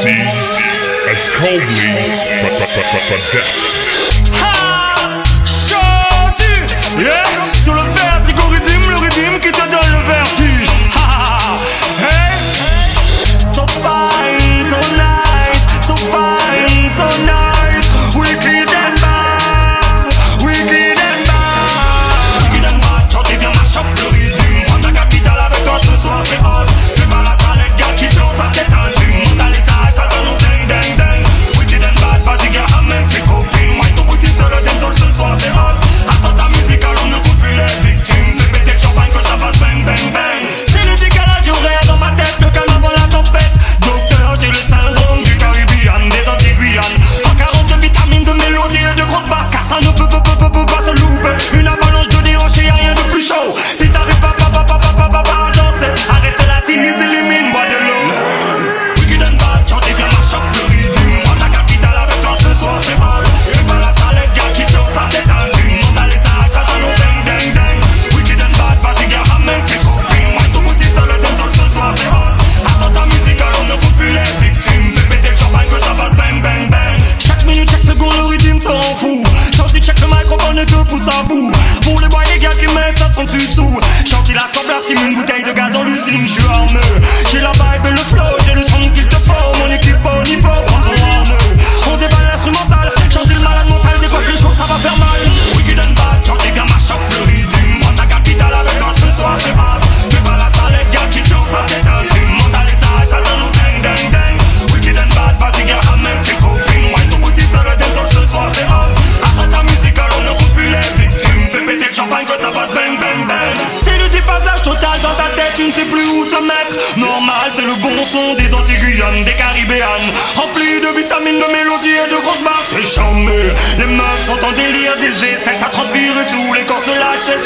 sea as coldly but, but, but, but, but death. fond du tout. Gentil la scorpion, c'est une bouteille de gaz dans l'usine, je suis en eux tu ne sais plus où te mettre. Normal, c'est le bon son des Antilles-Guyane, des Caribéennes. Rempli de vitamines, de mélodies et de grosses baffes C'est chambé, les meufs sont en délire des essais Ça transpire et tous les corps se lâchent